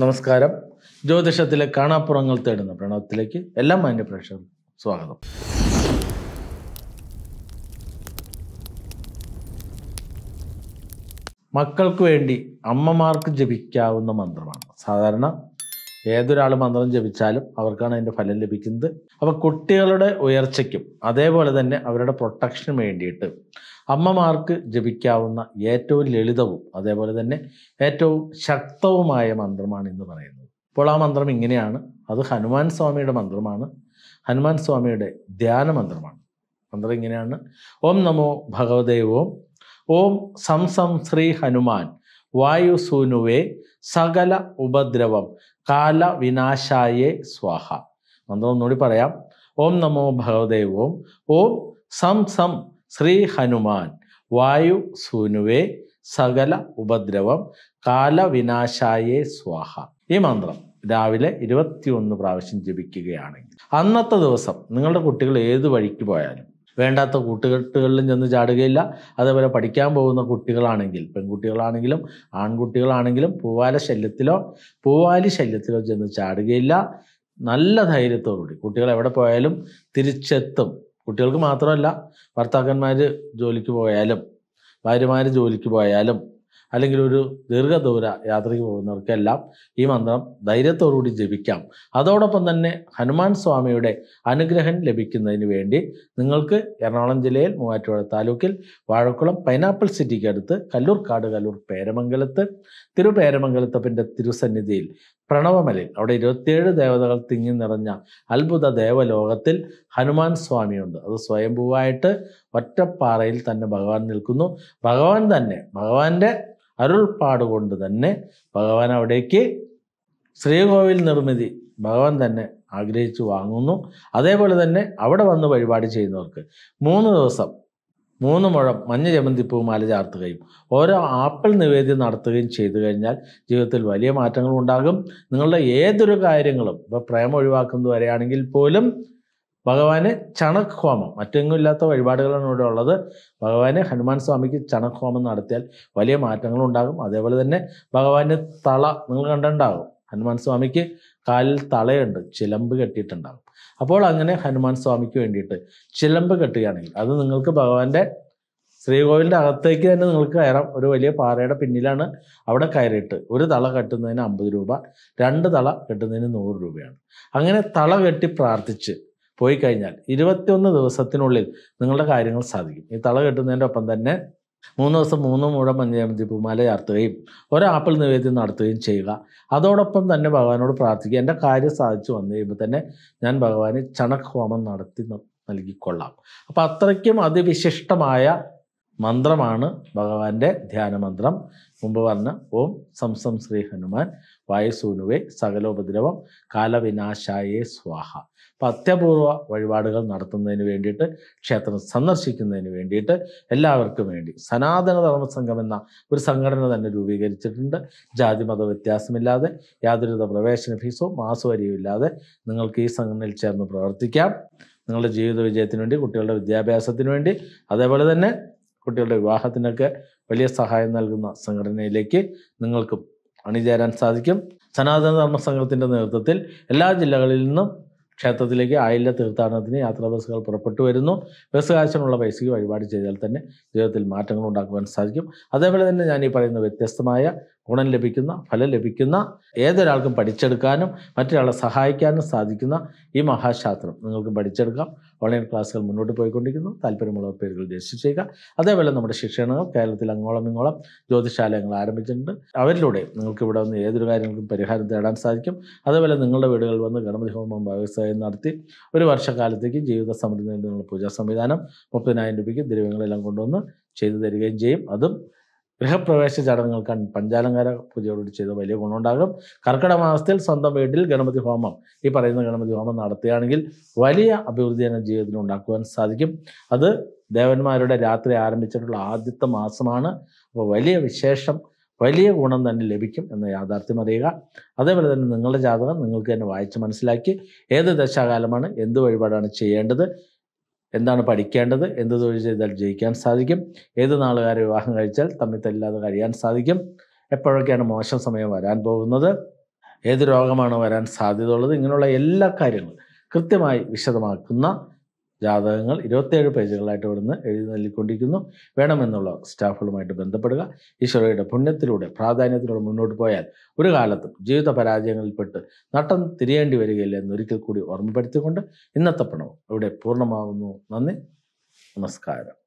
നമസ്കാരം. ജ്യോതിഷത്തിലെ കാണാപ്പുറങ്ങൾ തേടുന്ന പ്രണവത്തിലേക്ക് എല്ലാ മാന്യ പ്രേക്ഷകർക്കും സ്വാഗതം. മക്കൾക്ക് വേണ്ടി അമ്മമാർക്ക് ജപിക്കാവുന്ന മന്ത്രമാണ്. സാധാരണ ഏതൊരാൾ മന്ത്രം ജപിച്ചാലും അവർക്കാണ് അതിന്റെ ഫലം ലഭിക്കുന്നത്. അപ്പോൾ കുട്ടികളുടെ ഉയർച്ചയ്ക്കും അതേപോലെ തന്നെ അവരുടെ പ്രൊട്ടക്ഷനും വേണ്ടിയിട്ട് അമ്മമാർക്ക് ജപിക്കാവുന്ന ഏറ്റവും ലളിതവും അതേപോലെ തന്നെ ഏറ്റവും ശക്തവുമായ മന്ത്രമാണ് ഇന്ന് പറയുന്നത്. അപ്പോൾ ആ മന്ത്രം ഇങ്ങനെയാണ്. അത് ഹനുമാൻ സ്വാമിയുടെ മന്ത്രമാണ്. ഹനുമാൻ സ്വാമിയുടെ ധ്യാന മന്ത്രമാണ്. മന്ത്രം ഇങ്ങനെയാണ്. ഓം നമോ ഭഗവദേവോം ഓം. സം ശ്രീ ഹനുമാൻ. വായു സൂനുവേ സകല ഉപദ്രവം കാല വിനാശായേ സ്വാഹ. മന്ത്രം ഒന്നുകൂടി പറയാം. ഓം നമോ ഭഗവതേ ഓം ഓം സം സം ശ്രീ ഹനുമാൻ. വായു സൂനുവേ സകല ഉപദ്രവം കാല കാലവിനാശായേ സ്വാഹ. ഈ മന്ത്രം രാവിലെ ഇരുപത്തിയൊന്ന് പ്രാവശ്യം ജപിക്കുകയാണെങ്കിൽ അന്നത്തെ ദിവസം നിങ്ങളുടെ കുട്ടികൾ ഏത് വഴിക്ക് പോയാലും വേണ്ടാത്ത കൂട്ടുകെട്ടുകളിലും ചെന്ന് ചാടുകയില്ല. അതേപോലെ പഠിക്കാൻ പോകുന്ന കുട്ടികളാണെങ്കിൽ പെൺകുട്ടികളാണെങ്കിലും ആൺകുട്ടികളാണെങ്കിലും പൂവാല ശല്യത്തിലോ പൂവാലി ശല്യത്തിലോ ചെന്ന് ചാടുകയില്ല. നല്ല ധൈര്യത്തോടുകൂടി. കുട്ടികൾ എവിടെ പോയാലും തിരിച്ചെത്തും. കുട്ടികൾക്ക് മാത്രമല്ല ഭർത്താക്കന്മാർ ജോലിക്ക് പോയാലും ഭാര്യമാർ ജോലിക്ക് പോയാലും അല്ലെങ്കിൽ ഒരു ദീർഘദൂര യാത്രയ്ക്ക് പോകുന്നവർക്കെല്ലാം ഈ മന്ത്രം ധൈര്യത്തോടുകൂടി ജപിക്കാം. അതോടൊപ്പം തന്നെ ഹനുമാൻ സ്വാമിയുടെ അനുഗ്രഹം ലഭിക്കുന്നതിന് വേണ്ടി നിങ്ങൾക്ക് എറണാകുളം ജില്ലയിൽ മൂവാറ്റുപുഴ താലൂക്കിൽ വാഴക്കുളം പൈനാപ്പിൾ സിറ്റിക്ക് അടുത്ത് കല്ലൂർക്കാട് കല്ലൂർ പേരമംഗലത്ത് തിരുപേരമംഗലത്തപ്പന്റെ തിരുസന്നിധിയിൽ പ്രണവമലയിൽ അവിടെ ഇരുപത്തിയേഴ് ദേവതകൾ തിങ്ങി നിറഞ്ഞ അത്ഭുത ദേവലോകത്തിൽ ഹനുമാൻ സ്വാമിയുണ്ട്. അത് സ്വയംഭൂവായിട്ട് ഒറ്റപ്പാറയിൽ തന്നെ ഭഗവാൻ നിൽക്കുന്നു. ഭഗവാൻ തന്നെ ഭഗവാന്റെ അരുൾപ്പാട് കൊണ്ട് തന്നെ ഭഗവാൻ അവിടേക്ക് ശ്രീകോവിൽ നിർമ്മിതി ഭഗവാൻ തന്നെ ആഗ്രഹിച്ചു വാങ്ങുന്നു. അതേപോലെ തന്നെ അവിടെ വന്ന് വഴിപാട് ചെയ്യുന്നവർക്ക് മൂന്ന് ദിവസം മൂന്ന് മുഴം മഞ്ഞ ജമന്തിപ്പൂ മാല ചാർത്തുകയും ഓരോ ആപ്പിൾ നിവേദ്യം നടത്തുകയും ചെയ്തു കഴിഞ്ഞാൽ ജീവിതത്തിൽ വലിയ മാറ്റങ്ങൾ ഉണ്ടാകും നിങ്ങളുടെ ഏതൊരു കാര്യങ്ങളും ഇപ്പോൾ പ്രേമം ഒഴിവാക്കുന്നത് വരെയാണെങ്കിൽ പോലും ഭഗവാന് ചണക് ഹോമം മറ്റെങ്ങും ഇല്ലാത്ത വഴിപാടുകളാണ് ഇവിടെ ഉള്ളത്. ഭഗവാന് ഹനുമാൻ സ്വാമിക്ക് ചണക് ഹോമം നടത്തിയാൽ വലിയ മാറ്റങ്ങൾ ഉണ്ടാകും. അതേപോലെ തന്നെ ഭഗവാന് തള നിങ്ങൾ കണ്ടുണ്ടാകും ഹനുമാൻ സ്വാമിക്ക് കാലിൽ തളയുണ്ട് ചിലമ്പ് കെട്ടിയിട്ടുണ്ടാകും. അപ്പോൾ അങ്ങനെ ഹനുമാൻ സ്വാമിക്ക് വേണ്ടിയിട്ട് ചിലമ്പ് കെട്ടുകയാണെങ്കിൽ അത് നിങ്ങൾക്ക് ഭഗവാന്റെ ശ്രീകോവിലിന്റെ അകത്തേക്ക് തന്നെ നിങ്ങൾക്ക് കയറാം. ഒരു വലിയ പാറയുടെ പിന്നിലാണ് അവിടെ കയറിയിട്ട് ഒരു തള കെട്ടുന്നതിന് അമ്പത് രൂപ രണ്ട് തള കെട്ടുന്നതിന് നൂറ് രൂപയാണ്. അങ്ങനെ തള കെട്ടി പ്രാർത്ഥിച്ച് പോയി കഴിഞ്ഞാൽ ഇരുപത്തിയൊന്ന് ദിവസത്തിനുള്ളിൽ നിങ്ങളുടെ കാര്യങ്ങൾ സാധിക്കും. ഈ തള കെട്ടുന്നതിന്റെ ഒപ്പം തന്നെ മൂന്ന് ദിവസം മൂന്ന് മുഴം മഞ്ഞാമതി പൂമാല ചാർത്തുകയും ഒരു ആപ്പിൾ നിവേദ്യം നടത്തുകയും ചെയ്യുക. അതോടൊപ്പം തന്നെ ഭഗവാനോട് പ്രാർത്ഥിക്കുക. എന്റെ കാര്യം സാധിച്ചു വന്നു കഴിയുമ്പോൾ തന്നെ ഞാൻ ഭഗവാന് ഹോമം നടത്തി നൽകിക്കൊള്ളാം അപ്പം അത്രയ്ക്കും അതിവിശിഷ്ടമായ മന്ത്രമാണ് ഭഗവാന്റെ ധ്യാനമന്ത്രം. മുമ്പ് പറഞ്ഞ ഓം സംസം ശ്രീ ഹനുമാൻ വായുസൂനുവേ സകലോപദ്രവം കാലവിനാശായേ സ്വാഹ. അപ്പം വഴിപാടുകൾ നടത്തുന്നതിന് വേണ്ടിയിട്ട് ക്ഷേത്രം സന്ദർശിക്കുന്നതിന് വേണ്ടിയിട്ട് എല്ലാവർക്കും വേണ്ടി സനാതന ധർമ്മ സംഘം എന്ന ഒരു സംഘടന തന്നെ രൂപീകരിച്ചിട്ടുണ്ട്. ജാതി മത വ്യത്യാസമില്ലാതെ യാതൊരുവിധ പ്രവേശന ഫീസോ മാസവരിയോ ഇല്ലാതെ നിങ്ങൾക്ക് ഈ സംഘടനയിൽ ചേർന്ന് പ്രവർത്തിക്കാം. നിങ്ങളുടെ ജീവിത വിജയത്തിന് വേണ്ടി കുട്ടികളുടെ വിദ്യാഭ്യാസത്തിന് വേണ്ടി അതേപോലെ തന്നെ കുട്ടികളുടെ വിവാഹത്തിനൊക്കെ വലിയ സഹായം നൽകുന്ന സംഘടനയിലേക്ക് നിങ്ങൾക്കും അണിചേരാൻ സാധിക്കും. സനാതന ധർമ്മ സംഘത്തിന്റെ നേതൃത്വത്തിൽ എല്ലാ ജില്ലകളിൽ നിന്നും ക്ഷേത്രത്തിലേക്ക് ആയില്ല തീർത്ഥാടനത്തിന് യാത്രാ ബസ്സുകൾ പുറപ്പെട്ടു വരുന്നു. ബസ് കാശിനുള്ള പൈസയ്ക്ക് വഴിപാട് ചെയ്താൽ തന്നെ ജീവിതത്തിൽ മാറ്റങ്ങൾ ഉണ്ടാക്കുവാൻ സാധിക്കും. അതേപോലെ തന്നെ ഞാൻ ഈ പറയുന്ന വ്യത്യസ്തമായ ഗുണം ലഭിക്കുന്ന ഫലം ലഭിക്കുന്ന ഏതൊരാൾക്കും പഠിച്ചെടുക്കാനും മറ്റൊരാളെ സഹായിക്കാനും സാധിക്കുന്ന ഈ മഹാശാസ്ത്രം നിങ്ങൾക്ക് പഠിച്ചെടുക്കാം. ഓൺലൈൻ ക്ലാസ്സുകൾ മുന്നോട്ട് പോയിക്കൊണ്ടിരിക്കുന്നു. താല്പര്യമുള്ളവർ പേരുകൾ രജിസ്റ്റർ ചെയ്യുക. അതേപോലെ നമ്മുടെ ശിക്ഷണങ്ങൾ കേരളത്തിൽ അങ്ങോളം ഇങ്ങോളം ജ്യോതിശാലയങ്ങൾ ആരംഭിച്ചിട്ടുണ്ട്. അവരിലൂടെ നിങ്ങൾക്ക് ഇവിടെ വന്ന് ഏതൊരു കാര്യങ്ങൾക്കും പരിഹാരം തേടാൻ സാധിക്കും. അതേപോലെ നിങ്ങളുടെ വീടുകളിൽ വന്ന് ഗണപതി ഹോമം വ്യവസായം നടത്തി ഒരു വർഷക്കാലത്തേക്ക് ജീവിത സമൃദ്ധി നേടുന്ന പൂജാ സംവിധാനം മുപ്പതിനായിരം രൂപയ്ക്ക് ദ്രവ്യങ്ങളെല്ലാം കൊണ്ടുവന്ന് ചെയ്തു തരികയും ചെയ്യും. അതും ഗൃഹപ്രവേശ ചടങ്ങുകൾക്ക് പഞ്ചാലങ്കാര പൂജയോട് ചെയ്ത വലിയ ഗുണമുണ്ടാകും. കർക്കിടക മാസത്തിൽ സ്വന്തം വീട്ടിൽ ഗണപതി ഹോമം ഈ പറയുന്ന ഗണപതി ഹോമം നടത്തുകയാണെങ്കിൽ വലിയ അഭിവൃദ്ധി തന്നെ ജീവിതത്തിൽ ഉണ്ടാക്കുവാൻ സാധിക്കും. അത് ദേവന്മാരുടെ രാത്രി ആരംഭിച്ചിട്ടുള്ള ആദ്യത്തെ മാസമാണ്. അപ്പോൾ വലിയ വിശേഷം വലിയ ഗുണം തന്നെ ലഭിക്കും എന്ന യാഥാർത്ഥ്യം അറിയുക. അതേപോലെ തന്നെ നിങ്ങളുടെ ജാതകം നിങ്ങൾക്ക് തന്നെ വായിച്ച് മനസ്സിലാക്കി ഏത് ദശാകാലമാണ് എന്ത് വഴിപാടാണ് ചെയ്യേണ്ടത് എന്താണ് പഠിക്കേണ്ടത്? എന്ത് തൊഴിൽ ചെയ്താൽ ജയിക്കാൻ സാധിക്കും? ഏത് നാളുകാരെ വിവാഹം കഴിച്ചാൽ തമ്മിൽ തല്ലാതെ കഴിയാൻ സാധിക്കും? എപ്പോഴൊക്കെയാണ് മോശം സമയം വരാൻ പോകുന്നത്? ഏത് രോഗമാണ് വരാൻ സാധ്യതയുള്ളത്? ഇങ്ങനെയുള്ള എല്ലാ കാര്യങ്ങളും കൃത്യമായി വിശദമാക്കുന്ന ജാതകങ്ങൾ ഇരുപത്തേഴ് പേജുകളായിട്ട് ഇവിടുന്ന് എഴുതി നൽകിക്കൊണ്ടിരിക്കുന്നു. വേണമെന്നുള്ള സ്റ്റാഫുകളുമായിട്ട് ബന്ധപ്പെടുക. ഈശ്വരയുടെ പുണ്യത്തിലൂടെ പ്രാധാന്യത്തിലൂടെ മുന്നോട്ട് പോയാൽ ഒരു കാലത്തും ജീവിത പരാജയങ്ങളിൽപ്പെട്ട് നട്ടം തിരിയേണ്ടി വരികയില്ല എന്നൊരിക്കൽ കൂടി ഓർമ്മപ്പെടുത്തിക്കൊണ്ട് ഇന്നത്തെ പണവും ഇവിടെ പൂർണമാകുന്നു നന്ദി. നമസ്കാരം.